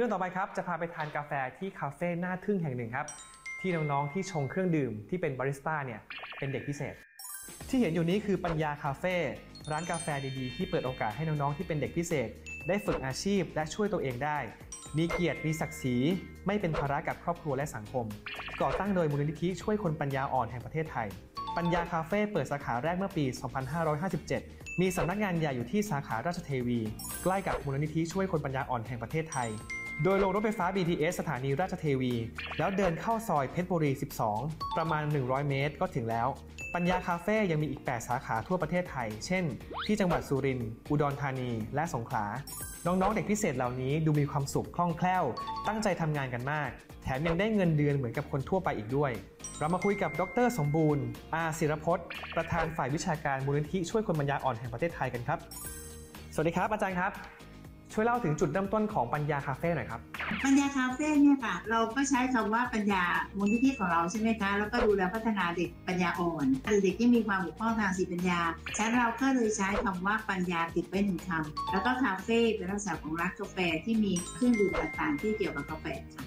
รื่องต่อไปครับจะพาไปทานกาแฟที่คาเฟ่หน้าทึ่งแห่งหนึ่งครับ ที่น้องๆที่ชงเครื่องดื่มที่เป็นบาริสต้าเนี่ยเป็นเด็กพิเศษ ที่เห็นอยู่นี้คือปัญญาคาเฟ่ร้านกาแฟดีๆ ที่เปิดโอกาสให้น้องๆที่เป็นเด็กพิเศษ ได้ฝึกอาชีพและช่วยตัวเองได้ มีเกียรติมีศักดิ์ศรี ไม่เป็นภาระกับครอบครัวและสังคม ก่อตั้งโดยมูลนิธิช่วยคนปัญญาอ่อนแห่งประเทศไทย ปัญญาคาเฟ่เปิดสาขาแรกเมื่อปี 2557 มีสำนักงานใหญ่อยู่ที่สาขาราชเทวี ใกล้กับมูลนิธิช่วยคนปัญญาอ่อนแห่งประเทศไทย โดยลงรถไฟฟ้า BTS สถานีราชเทวี แล้วเดินเข้าซอยเพชรบุรี 12 ประมาณ 100 เมตรก็ถึงแล้ว ปัญญาคาเฟ่ยังมีอีก 8 สาขาทั่วประเทศไทย เช่น ที่จังหวัดสุรินทร์ อุดรธานี และสงขลา น้อง ๆ เด็กพิเศษเหล่านี้ดูมีความสุขคล่องแคล่ว ตั้งใจทำงานกันมาก แถมยังได้เงินเดือนเหมือนกับคนทั่วไปอีกด้วย เรามาคุยกับดร สมบูรณ์ อาศิรพจน์ ประธานฝ่ายวิชาการมูลนิธิช่วยคนปัญญาอ่อนแห่งประเทศไทยกันครับ สวัสดีครับอาจารย์ครับ ช่วยเล่าถึงจุดเริ่มต้นของปัญญาคาเฟ่หน่อยครับ ปัญญาคาเฟ่เนี่ยค่ะ เราก็ใช้คำว่าปัญญามูลนิธิของเราใช่ไหมคะแล้วก็ดูแลพัฒนาเด็กปัญญาอ่อนหรือเด็กที่มีความบกพร่องทางสติปัญญาฉะนั้นเราก็เลยใช้คำว่าปัญญาติดไว้หนึ่งคำแล้วก็คาเฟ่เป็นลักษณะของร้านกาแฟที่มีเครื่องดื่มต่างๆ ที่เกี่ยวกับกาแฟค่ะ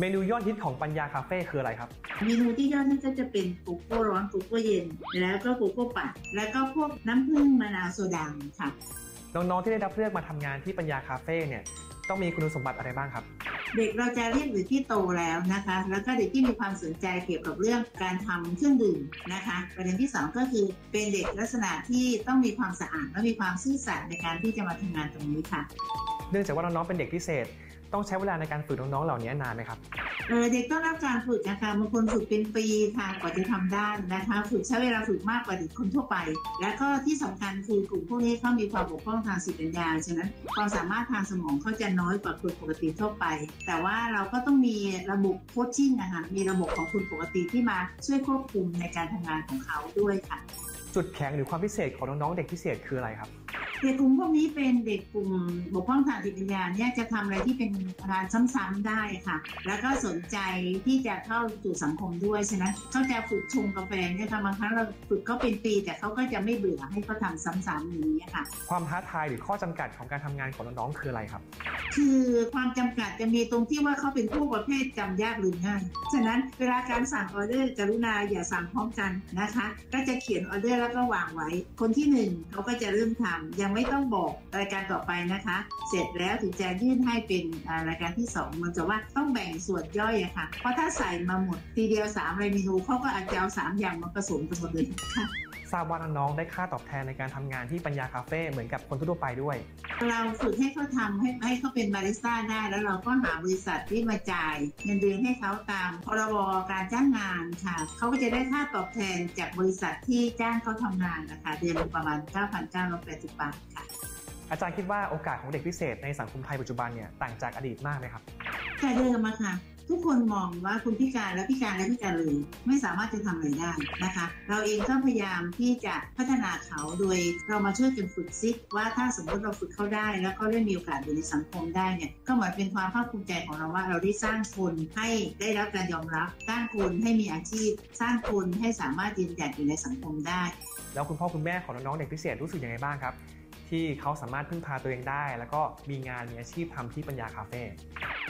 เมนูยอดฮิตของปัญญาคาเฟ่คืออะไรครับ เมนูที่ยอดนี่ก็จะเป็นโกโก้ร้อนโกโก้เย็น แล้วก็โกโก้ปั่นแล้วก็พวกน้ำผึ้งมะนาวโซดาค่ะ น้องๆที่ได้รับเลือกมาทำงานที่ปัญญาคาเฟ่เนี่ยต้องมีคุณสมบัติอะไรบ้างครับ เด็กเราจะเรียกเด็กที่โตแล้วนะคะ แล้วก็เด็กที่มีความสนใจเกี่ยวกับเรื่องการทำเครื่องดื่มนะคะ ประเด็นที่สองก็คือเป็นเด็กลักษณะที่ต้องมีความสะอาดและมีความซื่อสัตย์ในการที่จะมาทำงานตรงนี้ค่ะ เนื่องจากว่าน้องๆเป็นเด็กพิเศษ ต้องใช้เวลาในการฝึกน้องๆเหล่านี้นานไหมครับเออเด็กต้องรับการฝึกนะคะบางคนฝึกเป็นปีค่ะกว่าจะทำได้นะคะ ฝึกใช้เวลาฝึกมากกว่าเด็กคนทั่วไป แล้วก็ที่สำคัญคือกลุ่มพวกนี้เขามีความบกพร่องทางสติปัญญาฉะนั้นความสามารถทางสมองเขาจะน้อยกว่าคนปกติทั่วไป แต่ว่าเราก็ต้องมีระบบโคชชิ่งนะคะมีระบบของคนปกติที่มาช่วยควบคุมในการทำงานของเขาด้วยค่ะ จุดแข็งหรือความพิเศษของน้องๆเด็กพิเศษคืออะไรครับ เด็กกลุ่มพวกนี้เป็นเด็กกลุ่มบกพร่องทางจิตวิญญาณเนี่ยจะทำอะไรที่เป็นงานซ้ำๆได้ค่ะ แล้วก็สนใจที่จะเข้าสู่สังคมด้วยฉะนั้นเขาจะฝึกชงกาแฟเนี่ยค่ะบางครั้งเราฝึกเขาเป็นปี แต่เขาก็จะไม่เบื่อให้เขาทำซ้ำๆอย่างนี้ค่ะ ความท้าทายหรือข้อจำกัดของการทำงานของน้องๆคืออะไรครับ คือความจำกัดจะมีตรงที่ว่าเขาเป็นผู้ประเภทจำยากลืมง่าย ฉะนั้นเวลาการสั่งออเดอร์กรุณาอย่าสั่งพร้อมกันนะคะ ก็จะเขียนออเดอร์แล้วก็วางไว้ คนที่หนึ่งเขาก็จะเริ่มทำยังไม่ต้องบอกรายการต่อไปนะคะ เสร็จแล้วถึงจะยื่นให้เป็นรายการที่สองมันจะว่าต้องแบ่งส่วนย่อยอะค่ะ เพราะถ้าใส่มาหมดทีเดียวสามเมนูเขาก็อาจจะเอาสามอย่างมาผสมกันหมดเลยค่ะ ทราบว่าน้องๆได้ค่าตอบแทนในการทำงานที่ปัญญาคาเฟ่เหมือนกับคนทั่วๆไปด้วย เราฝึกให้เขาทำให้ให้เขาเป็นบาริสต้าได้ แล้วเราก็หาบริษัทที่มาจ่ายเงินเดือนให้เขาตามพรบการจ้างงานค่ะเขาก็จะได้ค่าตอบแทนจากบริษัทที่จ้างเขาทำงานนะคะเดือนละประมาณ 9,980 บาทค่ะอาจารย์คิดว่าโอกาสของเด็กพิเศษในสังคมไทยปัจจุบันเนี่ยต่างจากอดีตมากไหมครับแต่เดิมอะค่ะทุกคนมองว่าคุณพิการและพิการและพิการเลยไม่สามารถจะทำอะไรได้นะคะ เราเองก็พยายามที่จะพัฒนาเขาโดยเรามาช่วยกันฝึกซิว่าถ้าสมมติเราฝึกเขาได้ แล้วก็ได้มีโอกาสอยู่ในสังคมได้เนี่ยก็เหมือนเป็นความภาคภูมิใจของเราว่า เราได้สร้างคนให้ได้รับการยอมรับสร้างคนให้มีอาชีพ สร้างคนให้สามารถยืนหยัดอยู่ในสังคมได้ แล้วคุณพ่อคุณแม่ของน้องๆเด็กพิเศษรู้สึกยังไงบ้างครับที่เขาสามารถพึ่งพาตัวเองได้ แล้วก็มีงานมีอาชีพทำที่ปัญญาคาเฟ่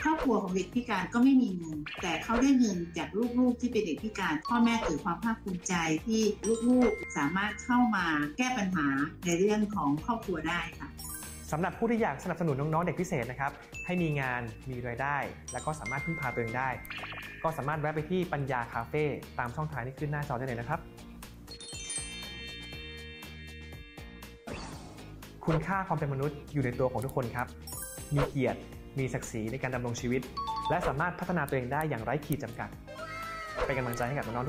ครอบครัวของเด็กพิการก็ไม่มีเงิน แต่เขาได้เงินจากลูกๆที่เป็นเด็กพิการ พ่อแม่เกิดความภาคภูมิใจที่ลูกๆสามารถเข้ามาแก้ปัญหาในเรื่องของครอบครัวได้ค่ะสำหรับผู้ที่อยากสนับสนุนน้องๆเด็กพิเศษนะครับให้มีงานมีรายได้ แล้วก็สามารถพึ่งพาตัวเองได้ ก็สามารถแวะไปที่ปัญญาคาเฟ่ตามช่องทางที่ขึ้นหน้าจอได้เลยนะครับ คุณค่าความเป็นมนุษย์อยู่ในตัวของทุกคนครับ มีเกียรติ มีศักดิ์ศรีในการดำรงชีวิต และสามารถพัฒนาตัวเองได้อย่างไร้ขีดจำกัด เป็นกำลังใจให้กับน้องๆทุกคน